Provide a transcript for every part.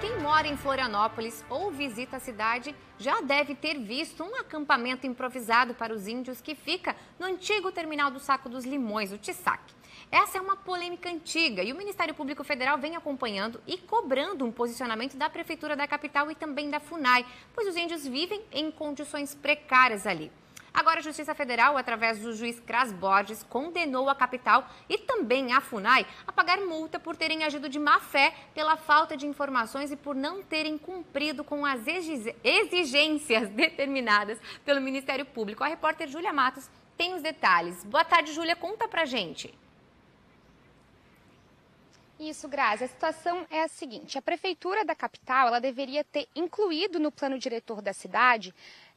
Quem mora em Florianópolis ou visita a cidade já deve ter visto um acampamento improvisado para os índios que fica no antigo terminal do Saco dos Limões, o TISAC. Essa é uma polêmica antiga e o Ministério Público Federal vem acompanhando e cobrando um posicionamento da Prefeitura da capital e também da FUNAI, pois os índios vivem em condições precárias ali. Agora, a Justiça Federal, através do juiz Cras Borges, condenou a capital e também a FUNAI a pagar multa por terem agido de má fé pela falta de informações e por não terem cumprido com as exigências determinadas pelo Ministério Público. A repórter Júlia Matos tem os detalhes. Boa tarde, Júlia. Conta pra gente. Isso, Grazi. A situação é a seguinte: a prefeitura da capital ela deveria ter incluído no plano diretor da cidade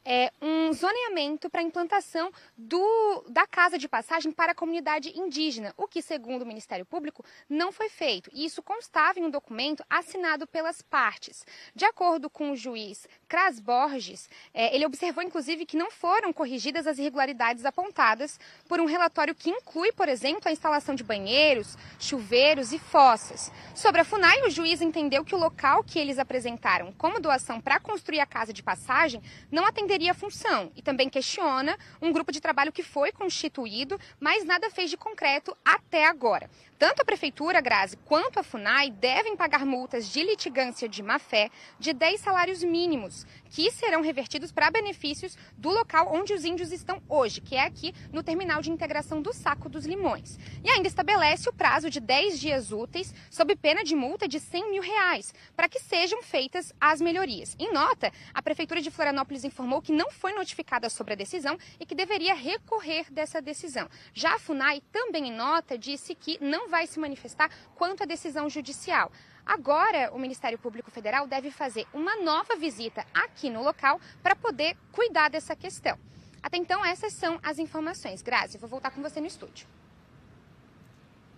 é, um zoneamento para a implantação do, da casa de passagem para a comunidade indígena, o que, segundo o Ministério Público, não foi feito. E isso constava em um documento assinado pelas partes. De acordo com o juiz Cras Borges, é, ele observou, inclusive, que não foram corrigidas as irregularidades apontadas por um relatório que inclui, por exemplo, a instalação de banheiros, chuveiros e fossas. Sobre a FUNAI, o juiz entendeu que o local que eles apresentaram como doação para construir a casa de passagem não atenderia teria função e também questiona um grupo de trabalho que foi constituído, mas nada fez de concreto até agora. Tanto a Prefeitura, Grazi, quanto a FUNAI devem pagar multas de litigância de má-fé de 10 salários mínimos, que serão revertidos para benefícios do local onde os índios estão hoje, que é aqui no terminal de integração do Saco dos Limões. E ainda estabelece o prazo de 10 dias úteis, sob pena de multa de 100 mil reais, para que sejam feitas as melhorias. Em nota, a Prefeitura de Florianópolis informou que não foi notificada sobre a decisão e que deveria recorrer dessa decisão. Já a FUNAI, também em nota, disse que não vai se manifestar quanto à decisão judicial. Agora, o Ministério Público Federal deve fazer uma nova visita aqui no local para poder cuidar dessa questão. Até então, essas são as informações. Grazi, vou voltar com você no estúdio.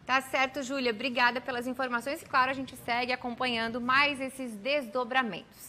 Tá certo, Júlia. Obrigada pelas informações e, claro, a gente segue acompanhando mais esses desdobramentos.